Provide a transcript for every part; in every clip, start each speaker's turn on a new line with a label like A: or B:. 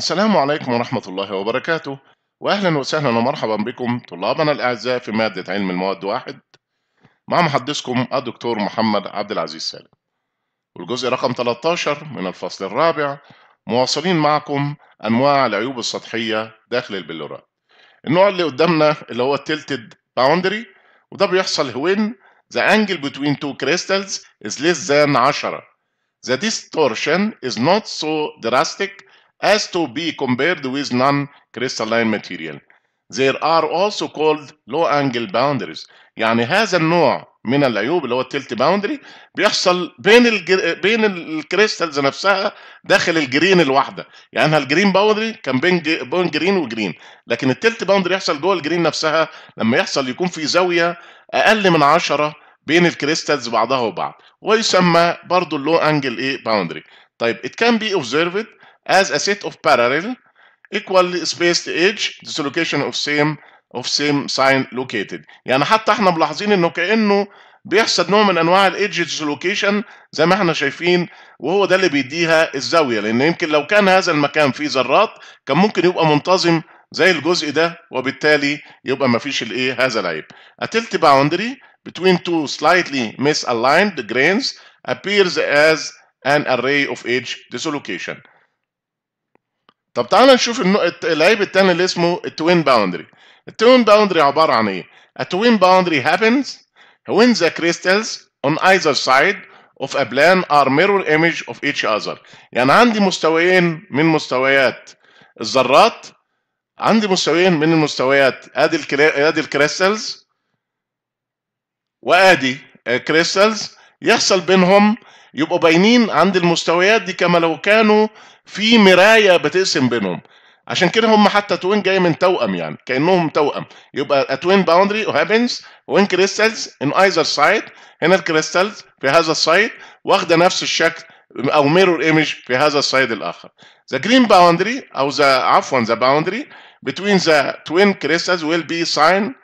A: السلام عليكم ورحمة الله وبركاته. وأهلا وسهلا ومرحبا بكم طلابنا الأعزاء في مادة علم المواد واحد. مع محدثكم الدكتور محمد عبد العزيز سالم. والجزء رقم 13 من الفصل الرابع. مواصلين معكم أنواع العيوب السطحية داخل البلورات. النوع اللي قدامنا اللي هو التلتد باوندري وده بيحصل when the angle between two crystals is less than 10 The distortion is not so drastic as to be compared with non-crystalline material. There are also called low angle boundaries. يعني هذا النوع من العيوب اللي هو ال tilt boundary بيحصل بين ال gr... بين ال crystals نفسها داخل ال grain الواحدة يعني ال grain boundary كان بين g... بين grain و grain لكن ال tilt boundary يحصل جوه ال grain نفسها لما يحصل يكون في زاوية أقل من 10 بين ال crystals بعضها وبعض ويسمى برضو ال low angle إيه boundary طيب it can be observed as a set of parallel equally spaced edge dislocation of same of same sign located. يعني حتى إحنا ملاحظين إنه كأنه بيحصل نوع من أنواع ال edge dislocation زي ما إحنا شايفين وهو ده اللي بيديها الزاوية. لأن يمكن لو كان هذا المكان فيه ذرات كان ممكن يبقى منتظم زي الجزء ده وبالتالي يبقى ما فيش الايه هذا العيب. A tilt boundary between two slightly misaligned grains appears as an array of edge dislocation. طب تعالى نشوف العيب الثاني اللي اسمه التوين باوندري. التوين باوندري عبارة عن إيه؟ A twin boundary happens when the crystals on either side of a plane are mirror image of each other. يعني عندي مستويين من مستويات الذرات عندي مستويين من المستويات ادي ال cry... ادي ال crystals وآدي crystals يحصل بينهم يبقوا باينين عند المستويات دي كما لو كانوا في مراية بتقسم بينهم. عشان كده هم حتى twin جاي من توأم يعني كأنهم توأم. يبقى twin boundary happens when crystals in either side هنا ال crystals في هذا ال side واخدة نفس الشكل أو mirror image في هذا ال side الآخر. The grain boundary أو the عفوا the boundary between the twin crystals will be single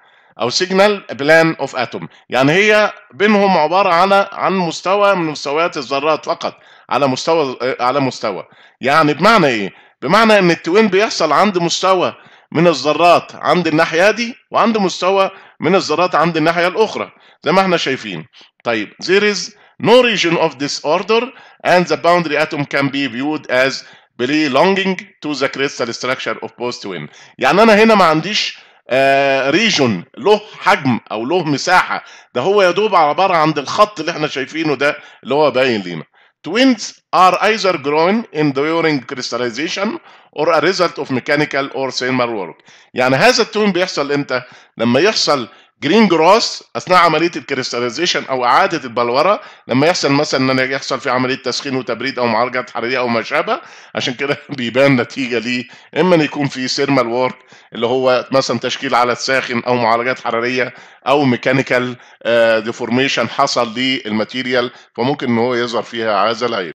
A: أو single plane of atom. يعني هي بينهم عبارة عن عن مستوى من مستويات الذرات فقط على مستوى على مستوى. يعني بمعنى إيه؟ بمعنى إن ال twin بيحصل عند مستوى من الذرات عند الناحية دي وعند مستوى من الذرات عند الناحية الأخرى زي ما إحنا شايفين. طيب there is no region of disorder and the boundary atom can be viewed as belonging to the crystal structure of both twin. يعني أنا هنا ما عنديش ريجون uh, له حجم أو له مساحة ده هو يا دوب عبارة عن الخط اللي إحنا شايفينه ده اللي هو باين لينا Twins are either grown in during crystallization or a result of mechanical or thermal work. يعني هذا ال twin بيحصل إمتى؟ لما يحصل grain growth أثناء عملية ال crystallization أو إعادة البلورة لما يحصل مثلا إن يحصل في عملية تسخين وتبريد أو معالجة حرارية أو ما شابه عشان كده بيبان نتيجة ليه. إما يكون في thermal work اللي هو مثلا تشكيل على الساخن أو معالجات حرارية أو mechanical deformation حصل لل material فممكن إن هو يظهر فيها هذا العيب